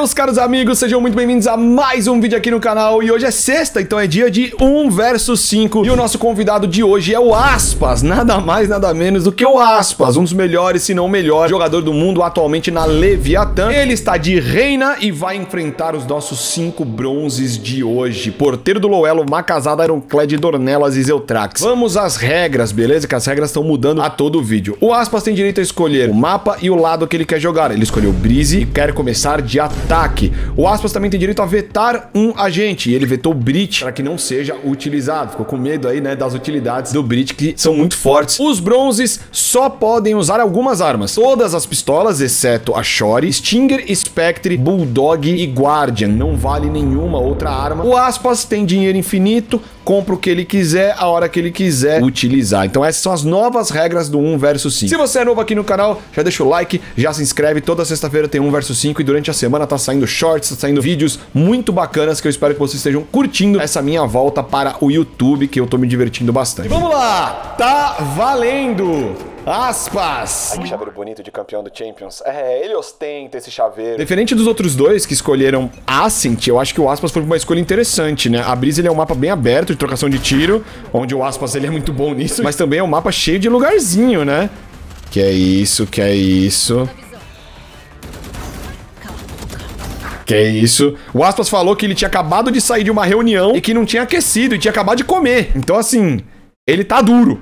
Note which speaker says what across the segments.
Speaker 1: Meus caros amigos, sejam muito bem-vindos a mais um vídeo aqui no canal. E hoje é sexta, então é dia de 1 versus 5 E o nosso convidado de hoje é o Aspas. Nada mais, nada menos do que o Aspas Um dos melhores, se não o melhor jogador do mundo atualmente na Leviathan Ele está de reina e vai enfrentar os nossos 5 bronzes de hoje. Porteiro do Loelo, Macasada, Ironclad, Dornelas e Zeutrax. Vamos às regras, beleza? Que as regras estão mudando a todo vídeo. O Aspas tem direito a escolher o mapa e o lado que ele quer jogar. Ele escolheu Breeze e quer começar de ataque. O Aspas também tem direito a vetar um agente, e ele vetou o Brit para que não seja utilizado. Ficou com medo aí, né, das utilidades do Brit, que são muito fortes. Os bronzes só podem usar algumas armas. Todas as pistolas, exceto a Shori, Stinger, Spectre, Bulldog e Guardian. Não vale nenhuma outra arma. O Aspas tem dinheiro infinito, compra o que ele quiser, a hora que ele quiser utilizar. Então essas são as novas regras do 1 versus 5. Se você é novo aqui no canal, já deixa o like, já se inscreve. Toda sexta-feira tem 1 versus 5 e durante a semana tá saindo shorts, tá saindo vídeos muito bacanas que eu espero que vocês estejam curtindo essa minha volta para o YouTube, que eu tô me divertindo bastante. Vamos lá! Tá valendo! Aspas! Que chaveiro bonito de campeão do Champions. É, ele ostenta esse chaveiro. Diferente dos outros dois que escolheram Ascent, eu acho que o Aspas foi uma escolha interessante, né? A Brisa ele é um mapa bem aberto de trocação de tiro, onde o Aspas ele é muito bom nisso, mas também é um mapa cheio de lugarzinho, né? Que é isso, que é isso. Que é isso. O Aspas falou que ele tinha acabado de sair de uma reunião e que não tinha aquecido e tinha acabado de comer. Então, assim, ele tá duro.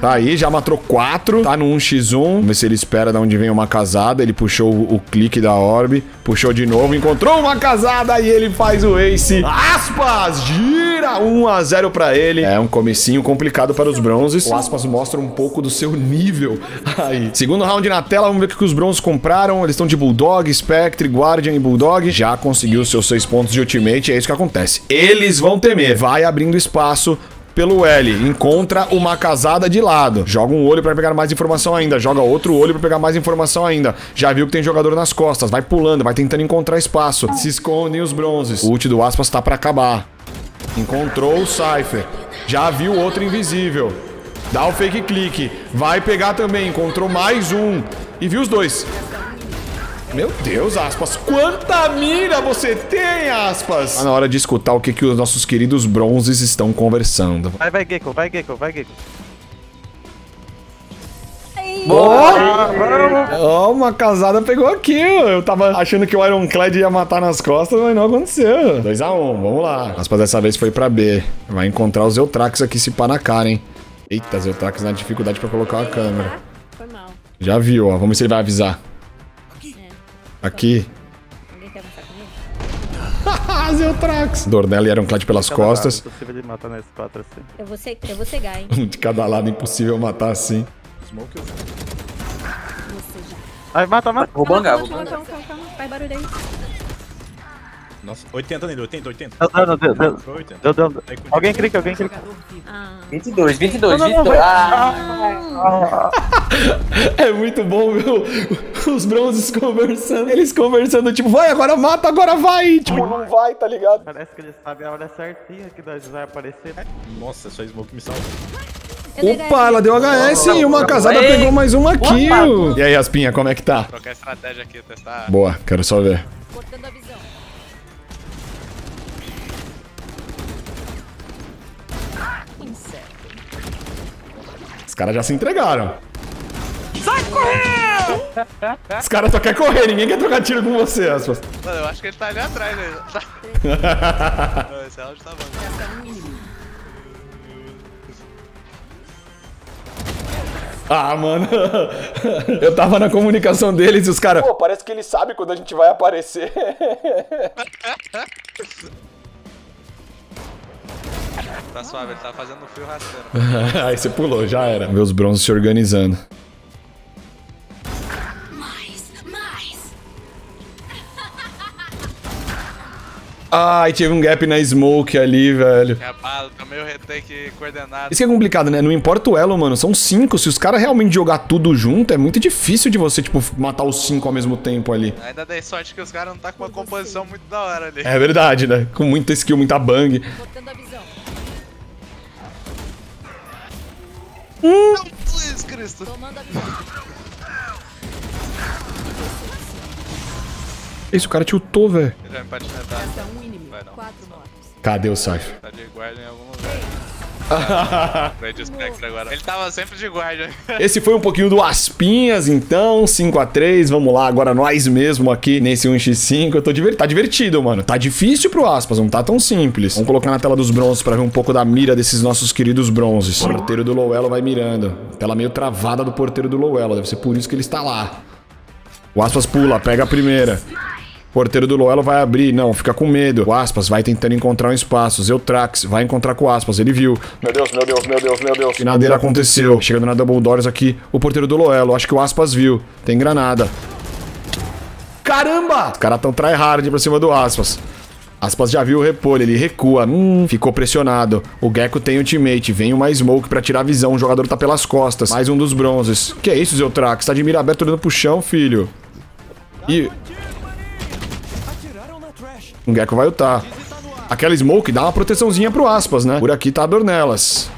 Speaker 1: Tá aí, já matou quatro. Tá no 1x1. Vamos ver se ele espera de onde vem uma casada. Ele puxou o, o clique da orb. Puxou de novo, encontrou uma casada e ele faz o ace. Aspas! Gira 1x0 pra ele. É um comecinho complicado para os bronzes. O Aspas mostra um pouco do seu nível aí. Segundo round na tela, vamos ver o que os bronzes compraram. Eles estão de Bulldog, Spectre, Guardian e Bulldog. Já conseguiu seus seis pontos de ultimate. É isso que acontece. Eles vão temer. Vai abrindo espaço pelo L. Encontra uma casada de lado. Joga um olho para pegar mais informação ainda. Joga outro olho para pegar mais informação ainda. Já viu que tem jogador nas costas. Vai pulando, vai tentando encontrar espaço. Se escondem os bronzes. O ult do Aspas tá para acabar. Encontrou o Cypher. Já viu outro invisível. Dá o fake clique. Vai pegar também. Encontrou mais um. E viu os dois. Meu Deus, Aspas, quanta mira você tem, Aspas! Tá na hora de escutar o que, que os nossos queridos bronzes estão conversando.
Speaker 2: Vai, vai, Gecko, vai, Gecko, vai, Gecko.
Speaker 1: Boa! Ó, oh, uma casada pegou aqui. Eu tava achando que o Ironclad ia matar nas costas, mas não aconteceu. 2x1, um, vamos lá. Aspas dessa vez foi pra B. Vai encontrar os Eutrax aqui se pá na cara, hein? Eita, Eutrax na dificuldade pra colocar a câmera. Foi mal. Já viu, ó. Vamos ver se ele vai avisar. Aqui. Ninguém quer avançar comigo? Zeutrax! Dornella e Ironclad pelas cada costas.
Speaker 2: Lado, impossível de matar nesse 4 assim.
Speaker 3: Eu vou, ser, eu vou cegar, hein?
Speaker 1: Um de cada lado, impossível matar assim.
Speaker 2: Smoke Ai, mata, mata.
Speaker 3: Vou bangar, vou bangar. Calma, calma, calma. Faz barulho aí.
Speaker 2: Nossa, 80 nele, 80, 80. Deu, deu, deu, deu. 80. Deu, deu. Alguém clica, alguém clica.
Speaker 4: Ah. 22, 22, 22. Ah.
Speaker 1: É muito bom, meu. Os bronzes conversando. Eles conversando, tipo, vai, agora mata, agora vai. Tipo, não vai, tá ligado?
Speaker 2: Parece que eles sabem a hora certinha que nós vai aparecer. Nossa, só Smoke me salva.
Speaker 1: Opa, ela deu HS e uma casada pegou mais uma kill. E aí, Aspinha, como é que tá?
Speaker 5: Trocar estratégia aqui, testar.
Speaker 1: Boa, quero só ver. Cortando a visão. Os caras já se entregaram. Sai correndo! Os caras só querem correr, ninguém quer trocar tiro com você, Aspas.
Speaker 5: Mano, eu acho que ele tá ali atrás, né? Esse round tá bom.
Speaker 1: Ah, mano. Eu tava na comunicação deles e os caras. Pô, parece que ele sabe quando a gente vai aparecer.
Speaker 5: Tá suave, ele tá fazendo fio rasteiro.
Speaker 1: Aí você pulou, já era. Meus bronzes se organizando. Ai, teve um gap na smoke ali, velho.
Speaker 5: É bala, tá meio retake coordenado.
Speaker 1: Isso que é complicado, né? Não importa o elo, mano. São cinco. Se os caras realmente jogar tudo junto, é muito difícil de você, tipo, matar os cinco ao mesmo tempo ali.
Speaker 5: Ainda dei sorte que os caras não tá com uma composição muito da hora ali.
Speaker 1: É verdade, né? Com muita skill, muita bang.
Speaker 5: Hum. Jesus Cristo.
Speaker 1: Esse o cara tiltou, velho.
Speaker 5: Ele vai me patinetar. Vai não.
Speaker 1: Cadê o Cypher?
Speaker 5: Tá de guarda em algum lugar. De Spectre agora. Ele tava sempre de guarda.
Speaker 1: Esse foi um pouquinho do Aspinhas, então, 5x3, vamos lá, agora nós mesmo aqui nesse 1x5, eu tô divert... tá divertido, mano, tá difícil pro Aspas, não tá tão simples. Vamos colocar na tela dos bronzes pra ver um pouco da mira desses nossos queridos bronzes. O porteiro do Lowello vai mirando, tela meio travada do porteiro do Lowello, deve ser por isso que ele está lá. O Aspas pula, pega a primeira. Porteiro do Loelo vai abrir. Não, fica com medo. O Aspas vai tentando encontrar um espaço. Zeutrax vai encontrar com o Aspas. Ele viu. Meu Deus, meu Deus, meu Deus, meu Deus. E nadeira aconteceu. Chegando na Double Doors aqui, o porteiro do Loelo. Acho que o Aspas viu. Tem granada. Caramba! Os caras tão tryhard pra cima do Aspas. Aspas já viu o repolho, ele recua. Hum, ficou pressionado. O Gecko tem ultimate. Vem uma smoke pra tirar a visão. O jogador tá pelas costas. Mais um dos bronzes. Que é isso, Zeutrax? Tá de mira aberta olhando pro chão, filho. E o Gecko vai ultar. Aquela smoke dá uma proteçãozinha pro Aspas, né? Por aqui tá a Dornelas.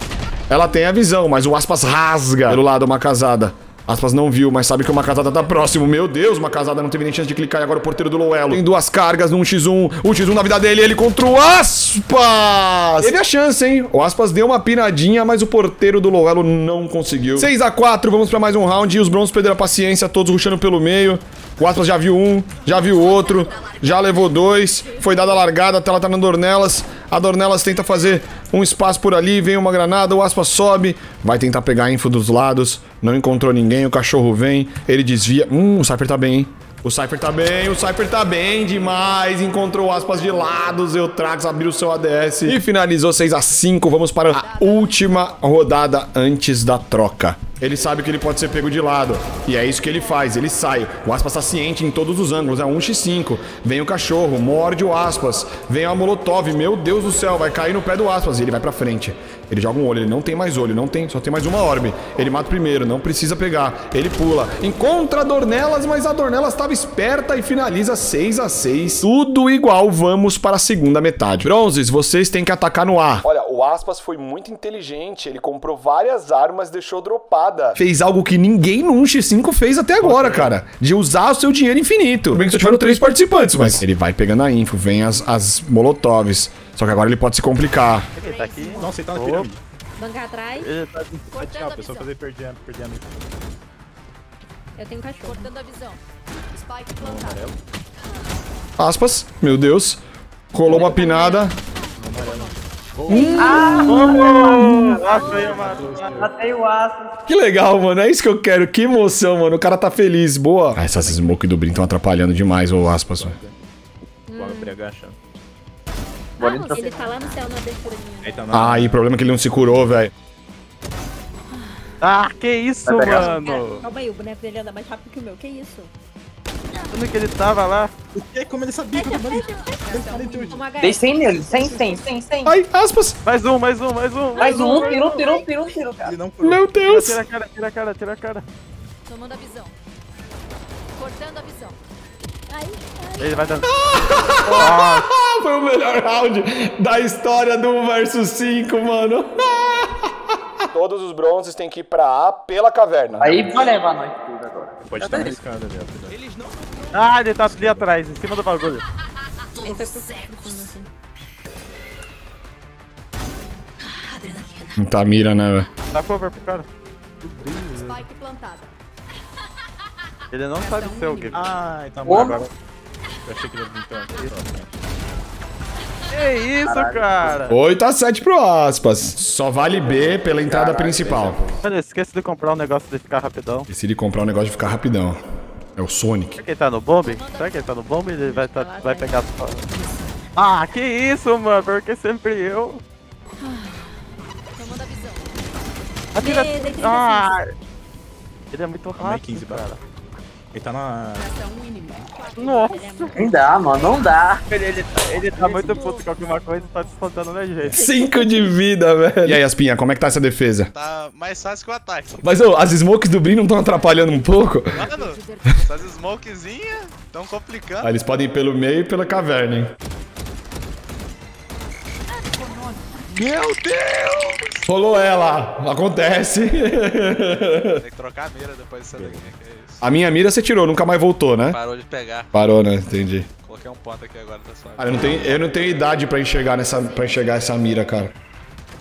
Speaker 1: Ela tem a visão, mas o Aspas rasga pelo lado uma casada. Aspas não viu, mas sabe que uma casada tá próximo. Meu Deus, uma casada não teve nem chance de clicar. E agora o porteiro do Lowello. Tem duas cargas no 1x1. 1x1 na vida dele. Ele contra o Aspas. Teve a chance, hein? O Aspas deu uma pinadinha, mas o porteiro do Lowello não conseguiu. 6x4, vamos pra mais um round. E os bronzes perderam a paciência, todos rushando pelo meio. O Aspas já viu um, já viu outro, já levou dois, foi dada a largada, a tela tá na Dornelas. A Dornelas tenta fazer um espaço por ali, vem uma granada, o Aspas sobe, vai tentar pegar a info dos lados, não encontrou ninguém, o cachorro vem, ele desvia. Hum, o Cypher tá bem, hein? O Cypher tá bem, o Cypher tá bem demais. Encontrou aspas de lado, o Zeutrax abriu o seu ADS e finalizou 6 a 5 Vamos para a última rodada antes da troca. Ele sabe que ele pode ser pego de lado. E é isso que ele faz, ele sai. O Aspas tá ciente em todos os ângulos, é 1x5. Vem o cachorro, morde o Aspas. Vem a Molotov, meu Deus do céu, vai cair no pé do Aspas. E ele vai pra frente. Ele joga um olho, ele não tem mais olho, não tem, só tem mais uma orbe. Ele mata o primeiro, não precisa pegar. Ele pula, encontra a Dornelas, mas a Dornelas estava esperta e finaliza 6 a 6 Tudo igual, vamos para a segunda metade. Bronzes, vocês têm que atacar no ar. Olha, Aspas foi muito inteligente, ele comprou várias armas, deixou dropada. Fez algo que ninguém no 1x5 fez até agora, cara. De usar o seu dinheiro infinito. Tudo bem que só tiveram três participantes, mas ele vai pegando a info, vem as, as molotovs. Só que agora ele pode se complicar.
Speaker 2: Ele tá aqui. Nossa, ele tá na pirâmide.
Speaker 3: Bancar atrás.
Speaker 2: Ele tá aqui. Tchau, a pessoa fazer perdendo, perdendo.
Speaker 3: Eu tenho um cachorro.
Speaker 6: Cortando a visão. Spike plantado.
Speaker 1: Aspas, meu Deus. Rolou uma pinada.
Speaker 4: Nossa, eu matei o aço.
Speaker 1: Que legal, mano. É isso que eu quero. Que emoção, mano. O cara tá feliz. Boa. Ah, essas smoke do Brin estão atrapalhando demais o Aspas.
Speaker 2: Bora pegar achando.
Speaker 3: Ah, ele tá lá no céu na aberturinha.
Speaker 2: Aí tá.
Speaker 1: Ah, e o problema é que ele não se curou, velho.
Speaker 7: Ah, que isso,
Speaker 3: Cara,
Speaker 7: mano?
Speaker 3: calma aí, o boneco dele anda mais rápido que o meu. Que isso?
Speaker 7: Onde que ele tava lá?
Speaker 2: O que? Como ele sabia que eu tava ali?
Speaker 4: Dei 100 nele, 100, 100, 100, 100.
Speaker 1: Ai, Aspas.
Speaker 7: Mais um, mais um, mais um.
Speaker 4: Mais um, tira um, tira um, cara.
Speaker 2: Não.
Speaker 1: Meu Deus.
Speaker 7: tira a cara, tira a cara, tira a cara.
Speaker 6: Tomando a visão. Cortando a visão.
Speaker 3: Ai, ai.
Speaker 7: Ele vai dar.
Speaker 1: Ah, foi o melhor round da história do 1 versus 5, mano. Todos os bronzes têm que ir pra A pela caverna.
Speaker 4: Aí vai levar nós tudo agora.
Speaker 2: Pode estar arriscando ali, ó.
Speaker 7: Ah, ele tá ali atrás, em cima do bagulho.
Speaker 3: Ele assim.
Speaker 1: Não tá mira, né, velho?
Speaker 7: Dá cover pro cara.
Speaker 6: Spike plantada.
Speaker 7: Ele não sabe ser o Gecko.
Speaker 2: Ai, tá bom agora. Eu achei que ele ia vir aqui.
Speaker 7: Que isso, cara?
Speaker 1: 8 a 7 pro Aspas. Só vale B pela entrada principal.
Speaker 7: Mano, esquece de comprar um negócio de ficar rapidão.
Speaker 1: Decidi comprar um negócio de ficar rapidão. É o Sonic.
Speaker 7: Será que ele tá no bombe? Será que ele tá no bombe? Ele vai, tá, vai pegar só. Ah, que isso, mano? Porque sempre eu.
Speaker 6: Tomando a visão.
Speaker 7: Atira.
Speaker 3: Dei- dei 36.
Speaker 7: Ah! Ele é muito rápido,
Speaker 2: 15
Speaker 7: cara.
Speaker 2: Ele tá na.
Speaker 7: Nossa!
Speaker 4: Não dá, mano, não dá.
Speaker 7: Ele, ele, ele tá muito puto com alguma coisa e tá descontando na gente.
Speaker 1: 5 de vida, velho. E aí, Aspinha, como é que tá essa defesa?
Speaker 5: Tá mais fácil que o ataque.
Speaker 1: Mas ô, as smokes do Brin não estão atrapalhando um pouco?
Speaker 5: Mano, essas smokezinhas tão complicando.
Speaker 1: Ah, eles podem ir pelo meio e pela caverna, hein?
Speaker 5: Meu Deus!
Speaker 1: Rolou ela. Acontece.
Speaker 5: Tem que trocar a mira depois dessa daqui, que é isso.
Speaker 1: A minha mira você tirou, nunca mais voltou, né?
Speaker 5: Parou de pegar.
Speaker 1: Parou, né? Entendi.
Speaker 5: Coloquei um ponto aqui agora, tá suave.
Speaker 1: Cara, eu não tenho, eu não tenho idade pra enxergar nessa, para enxergar essa mira, cara.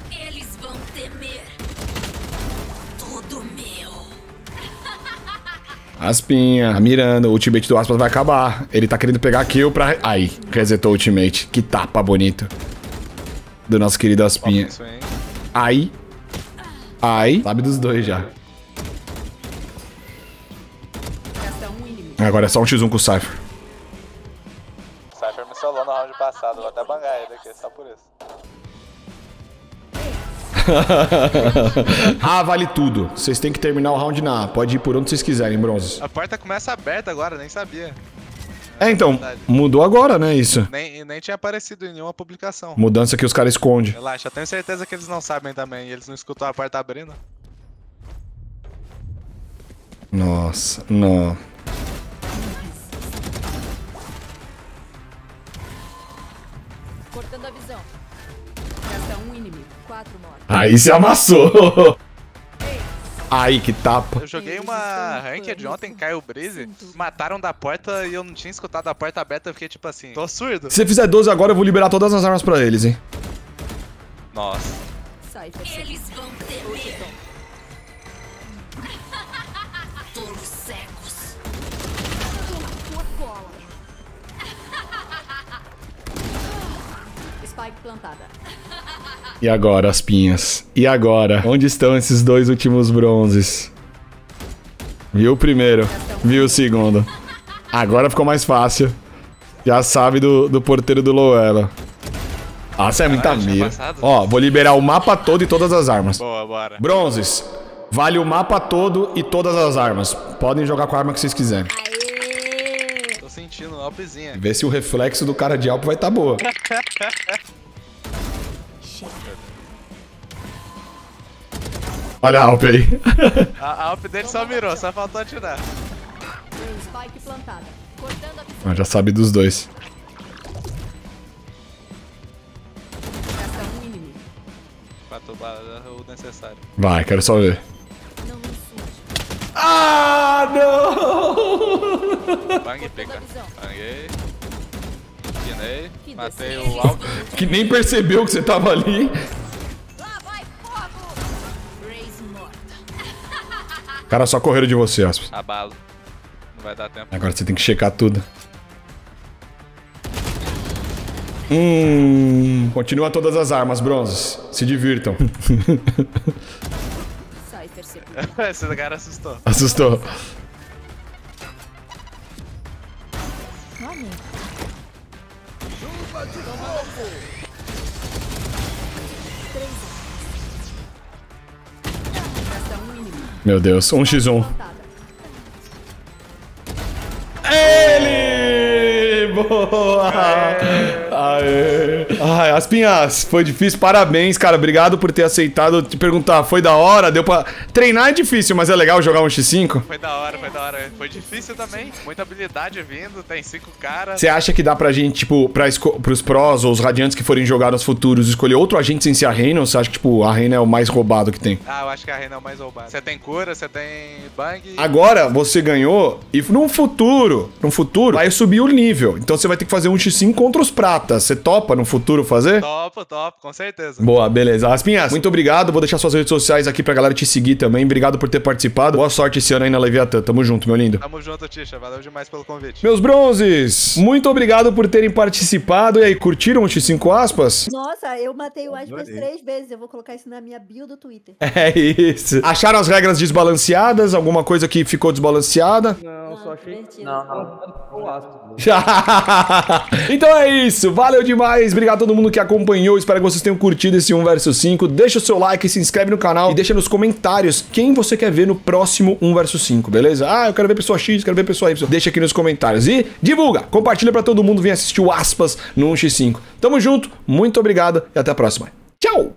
Speaker 6: Eles vão temer. Tudo meu.
Speaker 1: Aspinha, mirando, o ultimate do Aspas vai acabar. Ele tá querendo pegar kill pra... Aí, resetou o ultimate. Que tapa bonito. Do nosso querido Aspinha. Aí. Aí. Sabe dos dois já. Agora é só um x1 com o Cypher.
Speaker 5: Cypher me solou no round passado, vou até bangar ele aqui, só por isso.
Speaker 1: ah, vale tudo. Vocês têm que terminar o round na A. Pode ir por onde vocês quiserem, bronzes.
Speaker 5: A porta começa aberta agora, nem sabia.
Speaker 1: É, então, mudou agora, né, isso.
Speaker 5: Nem, nem tinha aparecido em nenhuma publicação.
Speaker 1: Mudança que os caras escondem.
Speaker 5: Relaxa, eu tenho certeza que eles não sabem também, e eles não escutam a porta abrindo.
Speaker 1: Nossa, não.
Speaker 6: Cortando a visão. Resta um inimigo. Quatro mortos.
Speaker 1: Aí se amassou. Aí, que tapa.
Speaker 5: Eu joguei uma ranked ontem, caiu Breeze, mataram da porta e eu não tinha escutado a porta aberta, eu fiquei tipo assim, tô surdo.
Speaker 1: Se você fizer 12 agora, eu vou liberar todas as armas pra eles, hein.
Speaker 5: Nossa.
Speaker 6: Eles vão temer. Tolos cegos. Tua cola. Spike plantada.
Speaker 1: E agora, as pinhas? E agora? Onde estão esses dois últimos bronzes? Viu o primeiro? Viu o segundo? Agora ficou mais fácil. Já sabe do, do porteiro do Loela. Ah, você é muita mira. Ó, vou liberar o mapa todo e todas as armas.
Speaker 5: Boa, bora.
Speaker 1: Bronzes. Vale o mapa todo e todas as armas. Podem jogar com a arma que vocês quiserem.
Speaker 5: Tô sentindo, alpezinha.
Speaker 1: Vê se o reflexo do cara de Alpo vai tá boa. Olha a Alp aí.
Speaker 5: A, a alp dele só mirou, só faltou atirar.
Speaker 6: Spike plantada. Cortando a visão.
Speaker 1: Ah, Já sabe dos dois.
Speaker 5: Tu o necessário.
Speaker 1: Vai, quero só ver. Ah, não!
Speaker 5: Bang, pica. Banguei. Pinei.
Speaker 6: Que
Speaker 5: Matei o alp.
Speaker 1: Que nem percebeu que você tava ali. Cara, só correram de você, Aspas.
Speaker 5: Abalo. Não vai dar tempo.
Speaker 1: Agora você tem que checar tudo. Hum. Continua todas as armas, bronzes. Se divirtam.
Speaker 5: Esse cara assustou.
Speaker 1: Assustou.
Speaker 6: Resta
Speaker 1: Meu Deus, 1x1.
Speaker 6: Plantada.
Speaker 1: Ele! Boa! Aê! Ai, Aspinhas, foi difícil, parabéns, cara. Obrigado por ter aceitado te perguntar. Foi da hora? Deu pra. Treinar é difícil, mas é legal jogar um X5?
Speaker 5: Foi da hora, foi da hora. Foi difícil também. Muita habilidade vindo, tem cinco caras.
Speaker 1: Você acha que dá pra gente, tipo, pra pros pros ou os radiantes que forem jogar nos futuros, escolher outro agente sem ser a Reina? Ou você acha que, tipo, a Reina é o mais roubado que tem?
Speaker 5: Ah, eu acho que a Reina é o mais roubado. Você tem cura, você tem bang.
Speaker 1: Agora você ganhou e num futuro, num futuro, vai subir o nível. Então você vai ter que fazer um X5 contra os pratas. Você topa no futuro fazer?
Speaker 5: Topo, topo, com certeza.
Speaker 1: Boa, beleza. Aspinhas, muito obrigado. Vou deixar suas redes sociais aqui pra galera te seguir também. Obrigado por ter participado. Boa sorte esse ano aí na Leviatã. Tamo junto, meu lindo.
Speaker 5: Tamo junto, Tisha. Valeu demais pelo convite.
Speaker 1: Meus bronzes, muito obrigado por terem participado. E aí, curtiram o X5 aspas?
Speaker 3: Nossa, eu matei o Aspas três vezes. Eu vou colocar isso na minha bio do Twitter.
Speaker 1: É isso. Acharam as regras desbalanceadas? Alguma coisa que ficou desbalanceada?
Speaker 7: Não, só achei
Speaker 3: divertido.
Speaker 4: Não, não.
Speaker 7: que o astro.
Speaker 1: então é isso, valeu demais, obrigado todo mundo que acompanhou, espero que vocês tenham curtido esse 1 vs 5, deixa o seu like, se inscreve no canal e deixa nos comentários quem você quer ver no próximo 1 vs 5, beleza? Ah, eu quero ver pessoa X, quero ver pessoa Y, deixa aqui nos comentários e divulga, compartilha pra todo mundo vir assistir o Aspas no 1x5. Tamo junto, muito obrigado e até a próxima. Tchau!